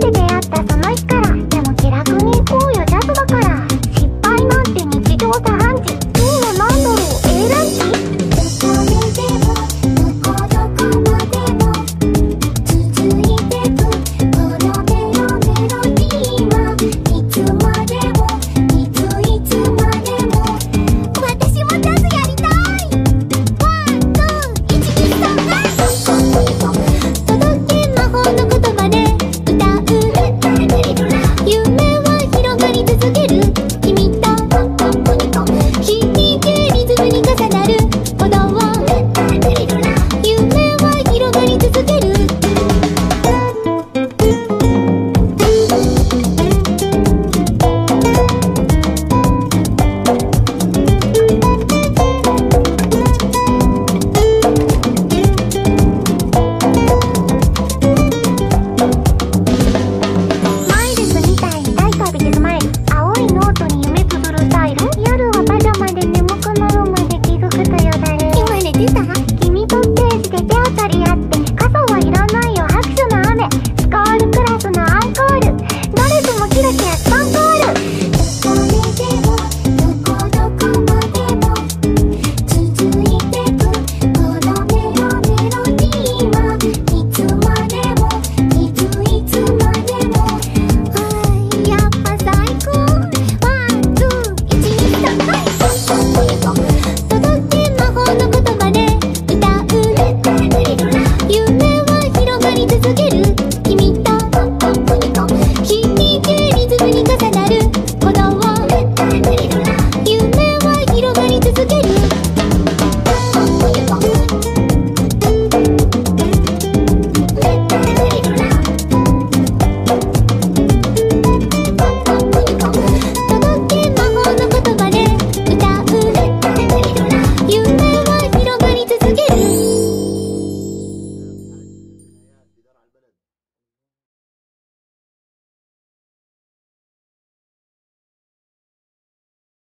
today.